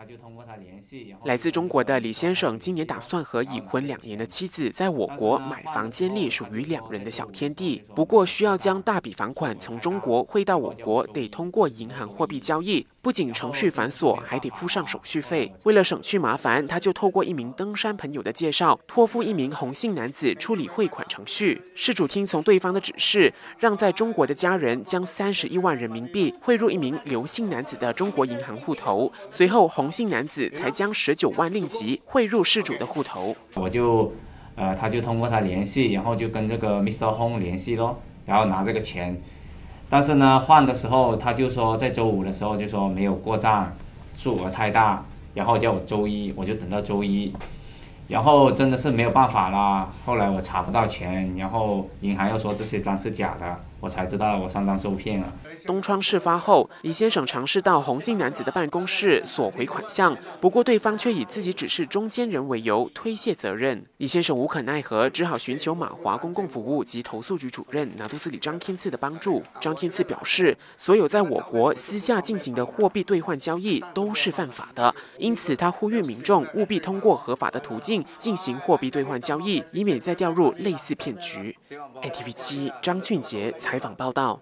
他就通过他联系。来自中国的李先生今年打算和已婚两年的妻子在我国买房建立属于两人的小天地，不过需要将大笔房款从中国汇到我国，得通过银行货币交易，不仅程序繁琐，还得付上手续费。为了省去麻烦，他就透过一名登山朋友的介绍，托付一名红姓男子处理汇款程序。事主听从对方的指示，让在中国的家人将三十一万人民币汇入一名刘姓男子的中国银行户头，随后红姓男子才将十九万令吉汇入事主的户头。我就，呃，他就通过他联系，然后就跟这个 Mr. Hong 联系咯，然后拿这个钱。但是呢，换的时候他就说在周五的时候就说没有过账，数额太大，然后叫我周一，我就等到周一。然后真的是没有办法啦，后来我查不到钱，然后银行又说这些单是假的，我才知道我上当受骗了。东窗事发后，李先生尝试到红姓男子的办公室索回款项，不过对方却以自己只是中间人为由推卸责任。李先生无可奈何，只好寻求马华公共服务及投诉局主任拿督斯里张天赐的帮助。张天赐表示，所有在我国私下进行的货币兑换交易都是犯法的，因此他呼吁民众务必通过合法的途径。进行货币兑换交易，以免再掉入类似骗局。ATV 七张俊杰采访报道。